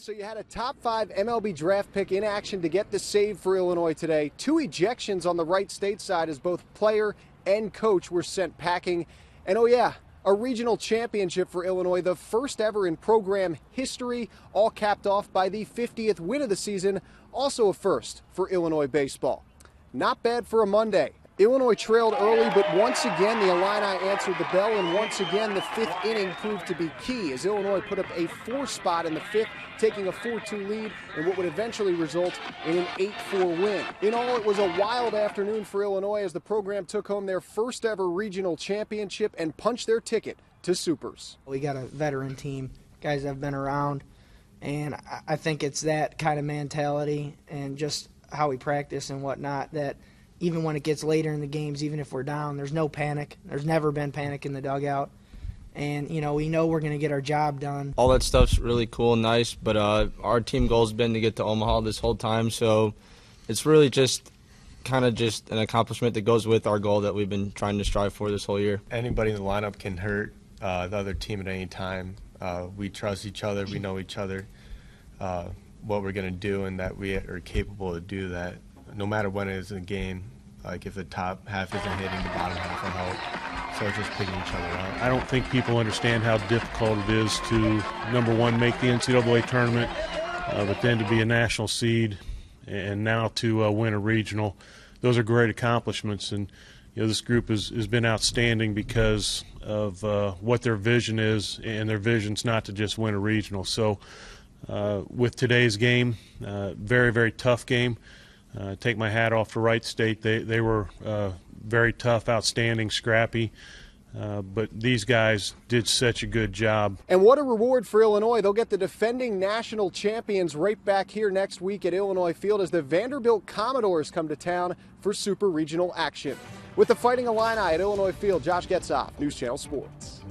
So you had a top five MLB draft pick in action to get the save for Illinois today. Two ejections on the Wright State side as both player and coach were sent packing. And oh, yeah, a regional championship for Illinois, the first ever in program history, all capped off by the 50th win of the season, also a first for Illinois baseball. Not bad for a Monday. Illinois trailed early, but once again the Illini answered the bell, and once again the fifth inning proved to be key as Illinois put up a four spot in the fifth, taking a 4-2 lead in what would eventually result in an 8-4 win. In all, it was a wild afternoon for Illinois as the program took home their first ever regional championship and punched their ticket to Supers. We got a veteran team, guys that have been around, and I think it's that kind of mentality and just how we practice and whatnot that – even when it gets later in the games, even if we're down, there's no panic. There's never been panic in the dugout. And, you know, we know we're going to get our job done. All that stuff's really cool and nice, but uh, our team goal's been to get to Omaha this whole time. So it's really just kind of just an accomplishment that goes with our goal that we've been trying to strive for this whole year. Anybody in the lineup can hurt uh, the other team at any time. Uh, we trust each other. We know each other, uh, what we're going to do, and that we are capable to do that no matter when it is in the game. Like if the top half isn't hitting, the bottom half will help. So it's just picking each other up. I don't think people understand how difficult it is to number one make the NCAA tournament, uh, but then to be a national seed, and now to uh, win a regional. Those are great accomplishments, and you know this group has, has been outstanding because of uh, what their vision is, and their vision's not to just win a regional. So. Uh, with today's game, uh, very, very tough game uh, take my hat off to Wright State. They they were uh, very tough, outstanding, scrappy. Uh, but these guys did such a good job. And what a reward for Illinois. They'll get the defending national champions right back here next week at Illinois Field as the Vanderbilt Commodores come to town for super regional action. With the Fighting Illini at Illinois Field, Josh Getzoff, News Channel Sports.